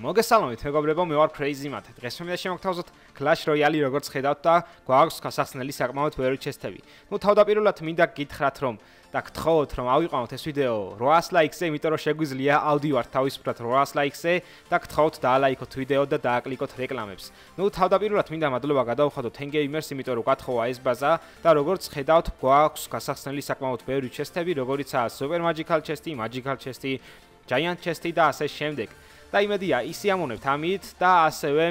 მოგესალმებით მეგობრებო, მე ვარ Crazy Matt. დღეს მე შემოგთავაზოთ Clash Royale-ი როგორც ხედავთ და გვაქვს გასახსნელი საკმაოდ ბევრი ჩესტები. ნუ თავდაპირველად მინდა გითხრათ, რომ და გთხოვოთ, რომ ავიყვანოთ ეს ვიდეო 800 ლაიქზე, იმიტომ რომ შეგვიძლია აუდიო არ თავისუფლად 800 ლაიქზე და გთხოვთ დაალაიქოთ ვიდეო და დააკლიკოთ რეკლამებს. ნუ თავდაპირველად მინდა მადლობა გადავხადოთ Tenggamers, იმიტომ რომ გათხოვა ეს ბაზა და როგორც ხედავთ, გვაქვს გასახსნელი საკმაოდ ბევრი ჩესტები, როგორიცაა Super Magical Chest-ი, Magical Chest-ი, Giant Chest-ი და ასე შემდეგ. და იმედია ისი ამონებთ ამით და ასევე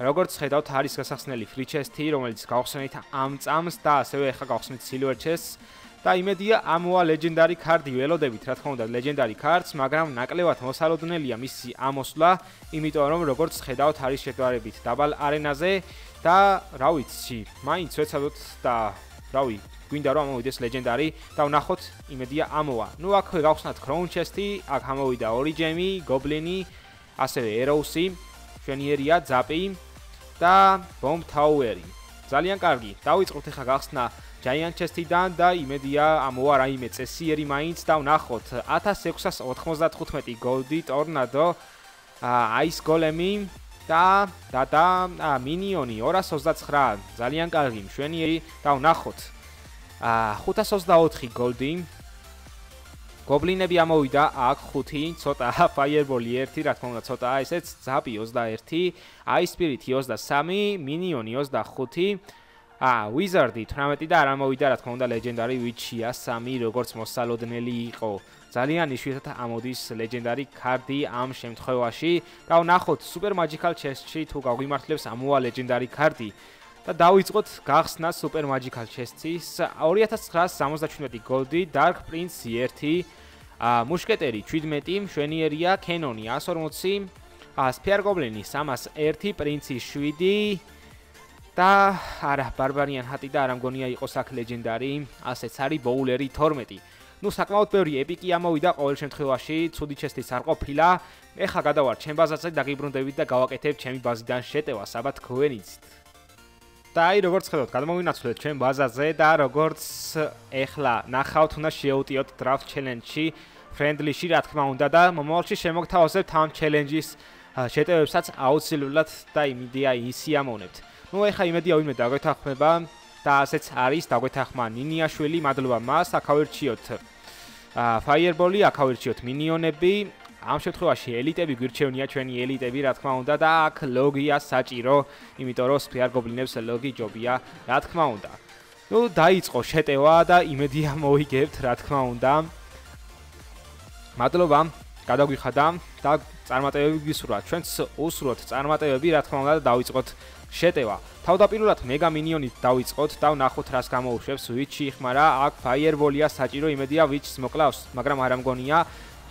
როგორც ხედავთ არის გასახსნელი chest-ი რომელიც გავხსენით ამ წამს და ასევე ახლა გავხსნით chest და იმედია ამოა legendary card-ი ველოდებით რა თქმა უნდა legendary cards მაგრამ ნაკლებად მოსალოდნელია მისი ამოსვლა იმიტომ რომ როგორც ხედავთ არის შედარებით დაბალ არენაზე და რა ვიცი მაინც ვეცადოთ და რავი გვინდა რომ ამოვიდეს legendary და ვნახოთ იმედია ამოა. ნუ აქვე გავხსნათ chest-ი აქ ამოვიდა ორი gem-ი goblin-ი ასევე ეროუსი, შვენიერია, ზაპი და ბომ თაუერი. ძალიან კარგი. დავიწყოთ ახლა გახსნა Giant Chest-დან და იმედია ამოა რაიმე წესიერი მაინც და ვნახოთ 1695 Goldi Tornado, Ice Golem-ი და და და მინიონი 229. ძალიან კარგი, შვენიერი და ვნახოთ. აა 524 Goldi გობლინები ამოვიდა აქ ხუთი, ცოტა ფაიერბოლი ერთი, რა თქმა უნდა, ცოტა ესეც ზაპი 21, აი სპირიტი 23, მინიონი 25. აა ვიზარდი 18 და არ ამოვიდა რა თქმა უნდა ლეგენდარი ვიჩია 3 როგორც მოსალოდნელი იყო. ძალიან იშვიათად ამოდის ლეგენდარი კარდი ამ შემთხვევაში. და ვნახოთ სუპერ მაჯიკალ ჩესტში თუ გაგვიმართლებს ამოა ლეგენდარი კარდი. და დავიწყოთ გახსნა Super Magical Chest-ის 2977 Gold-ი, Dark Prince 1, ა მუშკეტერი 17, მშვენიერია Canon-ი 140, ა Spear Goblin-ი 301, Prince 7 და არა, Barbarian Hat-ი და არა მგონია იყოს აქ ლეგენდარი, ასეც არის Bowler-ი 12. ну საკმაოდ ბევრი ეპიკი ამოვიდა ყოველ შემთხვევაში ცუდი ჩესტის არ ყოფილა. ეხა გადავარ ჩემ ბაზაზე დაგიბრუნდებით და გავაკეთებ ჩემი ბაზიდან შეტევას აბა თქვენიც და აი როგორც ხედავთ, გადმოვინაცვლეთ ჩვენ ბაზაზე და როგორც ეხლა ნახავთ, უნდა შეუტიოთ draft challenge-ში, friendly-ში, რა თქმა უნდა და მომავალში შემოგთავაზებთ ამ challenge-ის შეტევებსაც აუცილებლად და იმედია ისი ამოვნებთ. ნუ ეხლა იმედია ვინმე დაგვეთახმება და ასეც არის დაგვეთახმა ნინიაშვილი, მადლობა მას, აკავერჩიოთ. აა fireball-ი, აკავერჩიოთ მინიონები, ამ შემთხვევაში ელიტები გვირჩევნია ჩვენი ელიტები რა თქმა უნდა და აქ ლოგია საჭირო იმიტომ რომ სფიარ გობლინებს ლოგი ჯობია რა თქმა უნდა. ну დაიწყო შეტევა და იმედია მოიგებთ რა თქმა უნდა. მადლობა გადაგვიხადა და წარმატებები გისურვათ ჩვენც უსურვოთ წარმატებები რა თქმა უნდა და დაიწყოთ შეტევა. თავდაპირველად მეგა მინიონით დაიწყოთ და ვნახოთ რას გამოუშვებს. ვიჩი ხმარა აქ ფაიერბოლია საჭირო იმედია ვიჩს მოკლავს მაგრამ არ ამგონია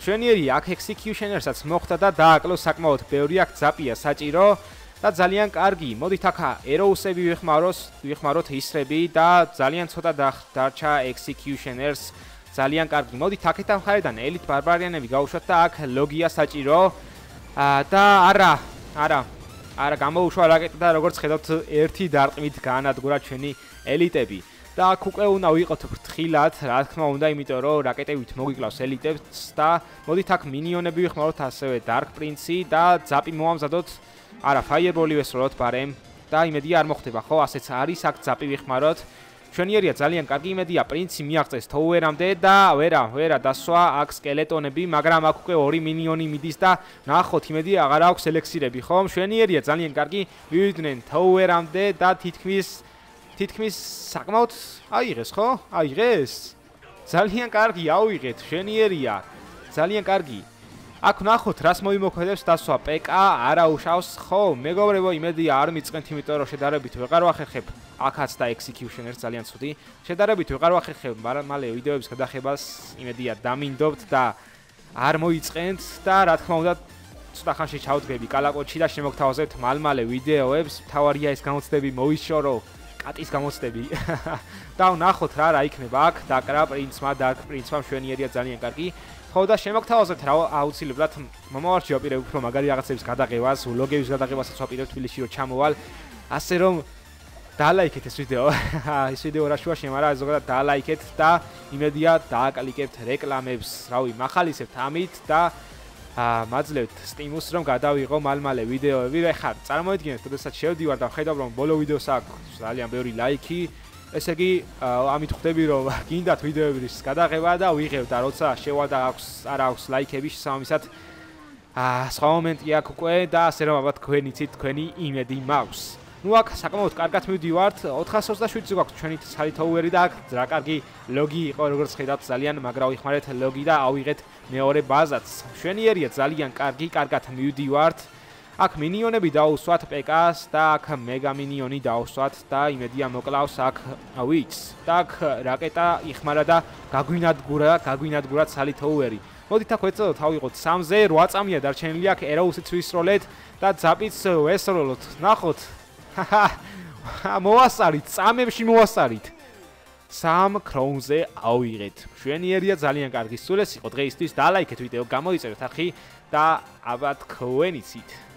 შვენიერი აქ executioner-საც მოხდა და დააკლო საკმაოდ ბევრი აქ ზაპია საჭირო და ძალიან კარგი. მოდით აქა erosები ვიხმაროს, ვიხმაროთ ისრები და ძალიან ცოტა დარჩა executioners. ძალიან კარგი. მოდით აქეთან ხარიდან elite barbarian-ები გავუშვათ და აქ ლოგია საჭირო. აა და არა, არა. არა გამოუშვა რაკეტა და როგორც ხედავთ ერთი დარტყმით განადგურა ჩვენი ელიტები. და აქ უკვე უნდა ვიყოთ ფრთხილად, რა თქმა უნდა, იმიტომ რომ რაკეტებით მოგიკლავს ელიტებს და მოდით აქ მინიონები ვიხმაროთ ასევე Dark Prince-ი და ზაპი მოამზადოთ. არა, Fireball-ი ვესროლოთ ბარემ და იმედია არ მოხდება, ხო? ასეც არის, აქ ზაპი ვიხმაროთ. ჩვენიერია ძალიან კარგი იმედია, პრინცი მიაღწეს თოუერამდე და ვერა, ვერა დასვა აქ სკელეტონები, მაგრამ აქ უკვე ორი მინიონი მიდის და ნახოთ, იმედია აღარ აქვს ელექსირები, ხო? ჩვენიერია ძალიან კარგი, მივიდნენ თოუერამდე და თითქმის თითქმის საკმაოდ აიღეს, ხო? აიღეს. ძალიან კარგი, აუიღეთ, შენიერია. ძალიან კარგი. აქ ნახოთ, რას მოიმოქმედებს დასვა PK, არა უშავს, ხო? მეგობრებო, იმედია არ მიწყენთ, იმიტომ რომ შედარებით ვეღარ ვახერხებ აქაც და executioner ძალიან ცუდი. შედარებით ვეღარ ვახერხებ, მაგრამ მალე ვიდეოების გადახებას იმედია დამინდობთ და არ მოიწყენთ და რა თქმა უნდა ცოტა ხანში ჩავდგები კალაკოჩი და შემოგთავაზებთ მალმალე ვიდეოებს. თავარია ეს გამოცდები მოიშორო. კატის გამოცდები. და ვნახოთ რა რა იქნება აქ დაკრა პრინცმა და პრინცმა შვენიერია ძალიან კარგი. ხო და შემოგთავაზებთ რა აუცილებლად მომავალში ვაპირებ უფრო მაგარი რაღაცების გადაღებას, ვლოგების გადაღებასაც ვაპირებ თბილისში რომ ჩამოვალ. ასე რომ დალაიქეთ ეს ვიდეო. ეს ვიდეო რა შუაში, მაგრამ ზოგადად დალაიქეთ და იმედია დააკლიკებთ რეკლამებს, რავი, מחალისებთ ამით და მაძლევთ სტიმულს რომ გადავიღო მალმალე ვიდეოები. ეხლა წარმოიდგინეთ, როდესაც შევდივარ და ხედავ რომ ბოლო ვიდეოს აქვს ძალიან ბევრი ლაიქი. ესე იგი, ამით ხვდები რომ გინდათ ვიდეოების გადაღება და ვიღებ და როცა შევა და აქვს არა აქვს ლაიქები შესაბამისად აა სხვა მომენტი აქვს უკვე და ასე რომ ალბათ თქვენ იცით თქვენი იმედი მაქვს. Ну აქ საკმაოდ კარგად მივდივართ 427 გვაქვს ჩვენი სალითოუერი და აქ რა კარგი ლოგი იყო როგორც ხედავთ ძალიან მაგრა ვიხმარეთ ლოგი და ავიღეთ მეორე ბაზაც შვენიერია ძალიან კარგი კარგად მივდივართ აქ მინიონები დაუსვათ პეკას და აქ მეგა მინიონი დაუსვათ და იმედია მოკლავს აქ ვიქს და აქ რაკეტა იხმარა და გაგვინადგურა გაგვინადგურა სალითოუერი მოდით აქ ეცოდოთ ავიღოთ 3-ზე 8 წამია დარჩენილი აქ ერაუსიც ვისროლეთ და ძაპიც ვესროლოთ ნახოთ მოვასარით, წამებში მოვასარით. სამ ქროუნზე ავიღეთ. შვენიერია ძალიან კარგი სულეს იყო დღეისთვის და ლაიქეთ ვიდეო, გამოიწერეთ ახი და აბათ ქვენიცით.